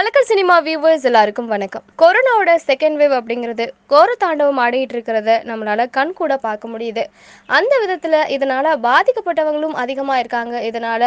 கலக்கல் cinema viewers எல்லாருக்கும் வணக்கம். கொரோனாவோட second wave அப்படிங்கிறது கோர தாண்டவம் ஆடிட்டு இருக்கிறத நம்மளால கண் கூட பார்க்க முடியுது. அந்த விதத்தில் இதனால பாதிக்கப்பட்டவங்களும் அதிகமாக இருக்காங்க. இதனால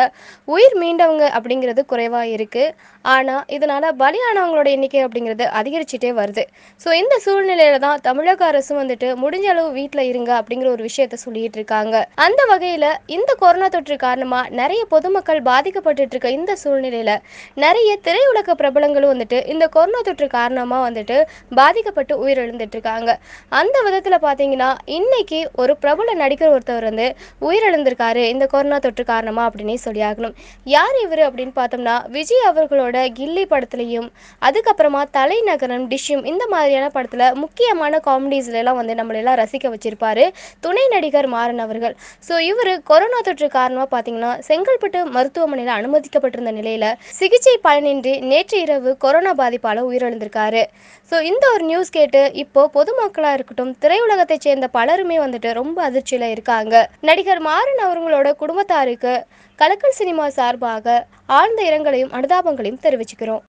உயிர் மீண்டவங்க அப்படிங்கிறது குறைவாக இருக்கு. ஆனால் இதனால பலியானவங்களோட எண்ணிக்கை அப்படிங்கிறது அதிகரிச்சுட்டே வருது. ஸோ இந்த சூழ்நிலையில தான் தமிழக அரசும் வந்துட்டு முடிஞ்ச அளவு வீட்டில் இருங்க அப்படிங்கிற ஒரு விஷயத்த சொல்லிட்டு இருக்காங்க. அந்த வகையில் இந்த கொரோனா தொற்று காரணமாக நிறைய பொதுமக்கள் பாதிக்கப்பட்டு இருக்க இந்த சூழ்நிலையில நிறைய திரையுலக பிரபல குளங்களும் வந்துட்டு இந்த கொரோனா தொற்று காரணமாக வந்துட்டு பாதிக்கப்பட்டு உயிரிழந்துட்டு இருக்காங்க அந்த விதத்தில் பார்த்தீங்கன்னா இன்னைக்கு ஒரு பிரபல நடிகர் ஒருத்தவர் வந்து உயிரிழந்திருக்காரு இந்த கொரோனா தொற்று காரணமாக அப்படின்னே சொல்லியாகணும் யார் இவர் அப்படின்னு பார்த்தோம்னா விஜய் அவர்களோட கில்லி படத்துலையும் அதுக்கப்புறமா தலைநகரம் டிஷ்யும் இந்த மாதிரியான படத்தில் முக்கியமான காமெடிஸ்ல எல்லாம் வந்து நம்மளெல்லாம் ரசிக்க வச்சிருப்பாரு துணை நடிகர் மாறன் அவர்கள். ஸோ இவர் கொரோனா தொற்று காரணமாக பார்த்தீங்கன்னா செங்கல்பட்டு மருத்துவமனையில் அனுமதிக்கப்பட்டிருந்த நிலையில் சிகிச்சை பலனின்றி நேற்று இரவு கொரோனா பாதிப்பால் உயிரிழந்திருக்காரு. ஸோ இந்த ஒரு நியூஸ் கேட்டு இப்போ பொதுமக்களாக இருக்கட்டும் திரையுலகத்தைச் சேர்ந்த பலருமே வந்துட்டு ரொம்ப அதிர்ச்சியில் இருக்காங்க. நடிகர் மாறன் அவங்களோட குடும்பத்தாருக்கு கலக்கல் சினிமா சார்பாக ஆழ்ந்த இரங்கலையும் அனுதாபங்களையும் தெரிவிச்சுக்கிறோம்.